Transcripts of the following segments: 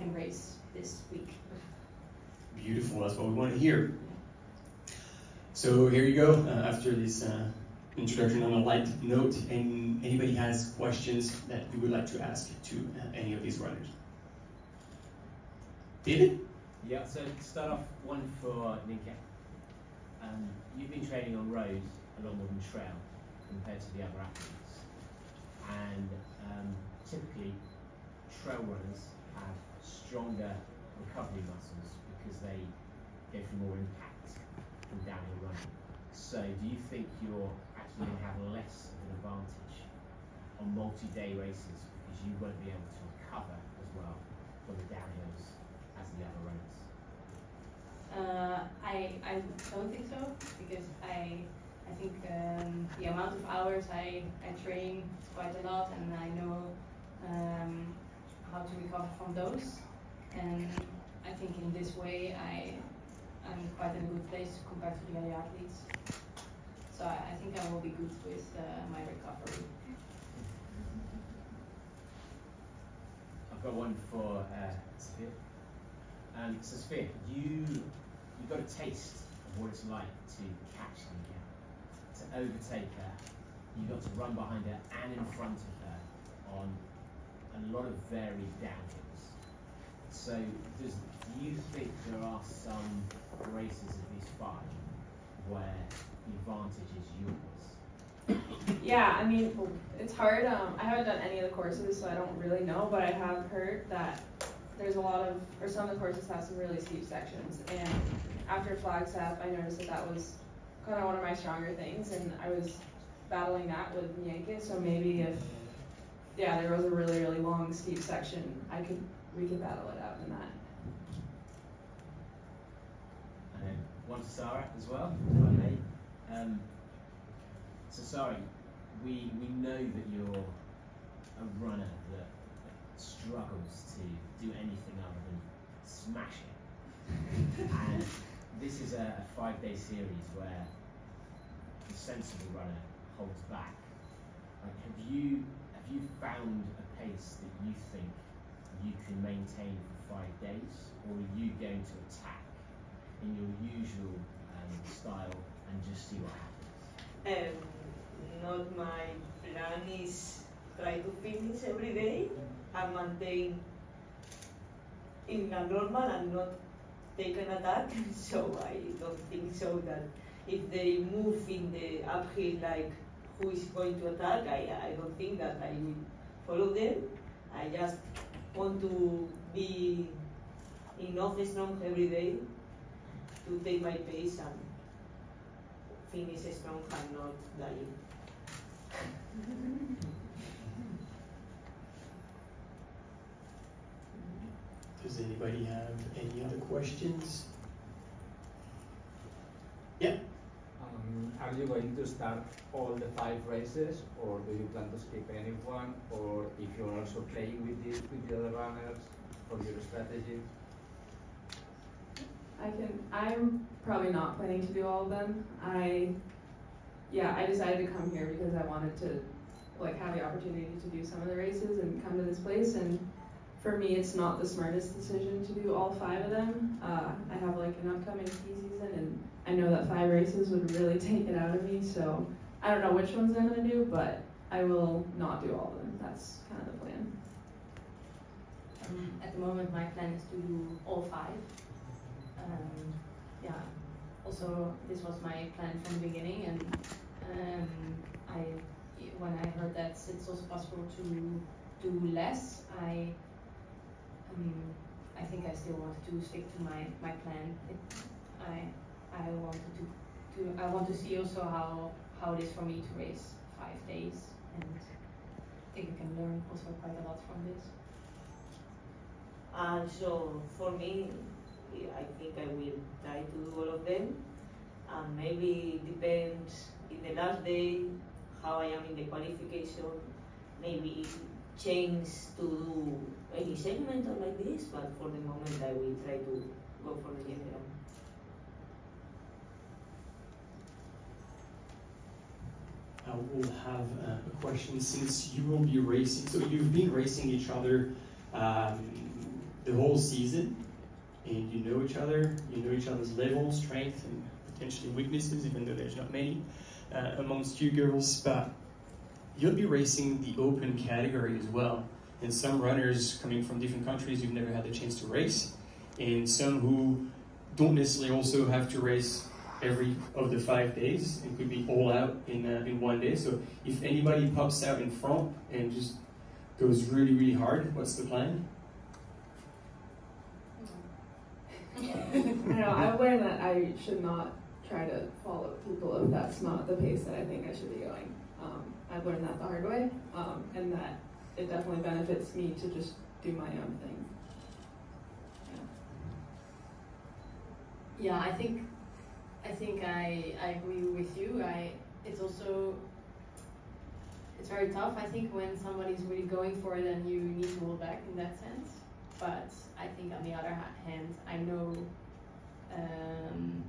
can race this week. Beautiful, that's what we want to hear. So here you go, uh, after this uh, introduction on a light note, and anybody has questions that you would like to ask to uh, any of these runners? David? Yeah, so start off, one for Nienke. Um, you've been training on road a lot more than trail compared to the other athletes. And um, typically, trail runners have stronger recovery muscles because they go through more impact from downhill running. So do you think you're actually going to have less of an advantage on multi-day races because you won't be able to recover as well from the downhills as the other runners? Uh, I I don't think so because I I think um, the amount of hours I, I train is quite a lot and I know um, how to recover from those and I think in this way I I'm quite in a good place compared to the other athletes. So I, think I will be good with uh, my recovery. I've got one for uh, Sophia. Um, so Sophia, you you got a taste of what it's like to catch Lydia, to overtake her. You got to run behind her and in front of her on a lot of varied downhills. So does do you think there are some races of these five where the advantage is yours? Yeah, I mean, it's hard. Um, I haven't done any of the courses, so I don't really know, but I have heard that there's a lot of, or some of the courses have some really steep sections. And after Flagstaff, I noticed that that was kind of one of my stronger things, and I was battling that with Yankee. So maybe if, yeah, there was a really, really long steep section, I could, we could battle it out in that. And one to Sara as well, if I may. Um, so sorry, we we know that you're a runner that struggles to do anything other than smash it. and this is a, a five-day series where the sensible runner holds back. Like, have you have you found a pace that you think you can maintain for five days, or are you going to attack in your usual um, style and just see what happens? Um, not my plan is try to finish every day and maintain in a normal and not take an attack. So I don't think so that if they move in the uphill like who is going to attack, I, I don't think that I will follow them. I just want to be enough strong every day to take my pace and finish strong and not dying. Does anybody have any other questions? Yeah. Um, are you going to start all the five races, or do you plan to skip any one, or if you're also playing with the with the other runners for your strategy? I can. I'm probably not planning to do all of them. I, yeah, I decided to come here because I wanted to, like, have the opportunity to do some of the races and come to this place. And for me, it's not the smartest decision to do all five of them. Uh, I have like an upcoming ski season, and I know that five races would really take it out of me. So I don't know which ones I'm gonna do, but I will not do all of them. That's kind of the plan. Um, at the moment, my plan is to do all five. Um, yeah. Also, this was my plan from the beginning, and um, I, when I heard that it's also possible to do less, I, um, I think I still want to stick to my my plan. It, I, I wanted to, to, I want to see also how how it is for me to race five days, and I think I can learn also quite a lot from this. And so for me, I think I will try to do all of them. And maybe depends in the last day how I am in the qualification. Maybe change to do any segment or like this, but for the moment I will try to go for the general. I will have a question since you will be racing. So you've been racing each other um, the whole season, and you know each other, you know each other's level, strength, and potentially weaknesses, even though there's not many uh, amongst you girls. But you'll be racing the open category as well, and some runners coming from different countries you've never had the chance to race, and some who don't necessarily also have to race every of the five days. It could be all out in uh, in one day. So if anybody pops out in front and just goes really really hard, what's the plan? I don't know. I've learned that I should not try to follow people if that's not the pace that I think I should be going. Um, I've learned that the hard way, um, and that it definitely benefits me to just do my own thing. Yeah, I think I think I, I agree with you. I it's also it's very tough. I think when somebody's really going for it, and you need to hold back in that sense. But I think on the other hand, I know. Um,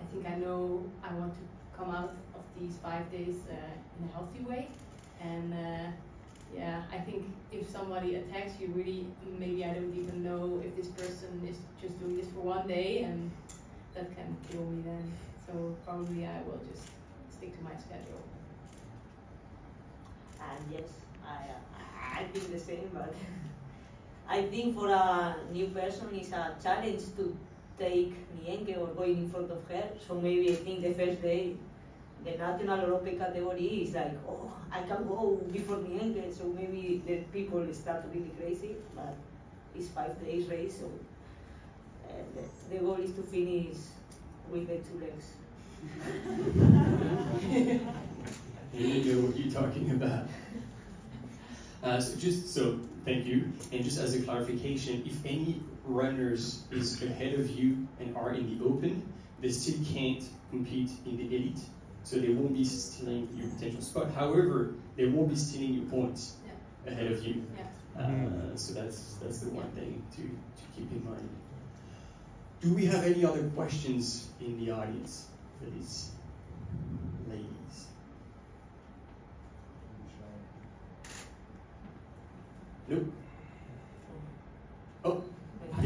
I think I know I want to come out of these five days uh, in a healthy way, and uh, yeah, I think if somebody attacks you, really, maybe I don't even know if this person is just doing this for one day, and that can kill me then. So probably I will just stick to my schedule. And yes, I, I think the same, but I think for a new person it's a challenge to take Nienke or going in front of her. So maybe I think the first day, the national Europe category is like, oh, I can go before Nienke. So maybe the people start really crazy, but it's five days race, so uh, the, the goal is to finish with the two legs. you know what you're talking about. Uh, so just so thank you, and just as a clarification, if any runners is ahead of you and are in the open, they still can't compete in the elite, so they won't be stealing your potential spot. However, they won't be stealing your points Yeah. ahead of you. Yeah. Uh, so that's that's the one thing to, to keep in mind. Do we have any other questions in the audience for these ladies? Nope.